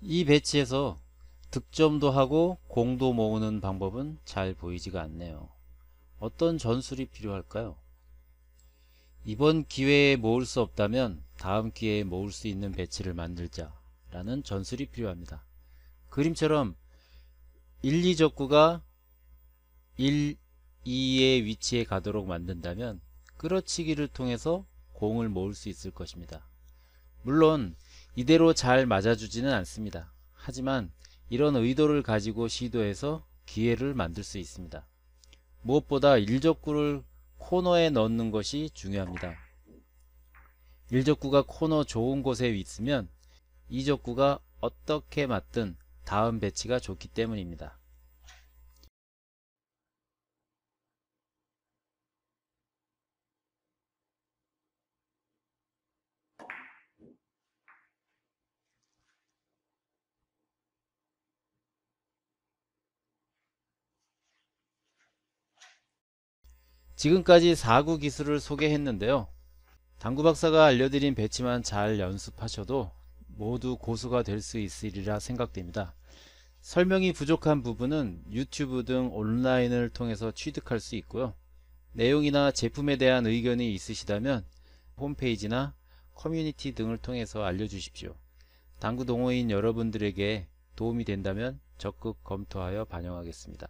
이 배치에서 득점도 하고 공도 모으는 방법은 잘 보이지가 않네요. 어떤 전술이 필요할까요? 이번 기회에 모을 수 없다면 다음 기회에 모을 수 있는 배치를 만들자 라는 전술이 필요합니다. 그림처럼 1, 2적구가 1, 2의 위치에 가도록 만든다면 끌어치기를 통해서 공을 모을 수 있을 것입니다. 물론 이대로 잘 맞아주지는 않습니다. 하지만 이런 의도를 가지고 시도해서 기회를 만들 수 있습니다. 무엇보다 1적구를 코너에 넣는 것이 중요합니다. 1적구가 코너 좋은 곳에 있으면 2적구가 어떻게 맞든 다음 배치가 좋기 때문입니다. 지금까지 4구 기술을 소개했는데요. 당구 박사가 알려드린 배치만 잘 연습하셔도 모두 고수가 될 수 있으리라 생각됩니다. 설명이 부족한 부분은 유튜브 등 온라인을 통해서 취득할 수 있고요. 내용이나 제품에 대한 의견이 있으시다면 홈페이지나 커뮤니티 등을 통해서 알려주십시오. 당구 동호인 여러분들에게 도움이 된다면 적극 검토하여 반영하겠습니다.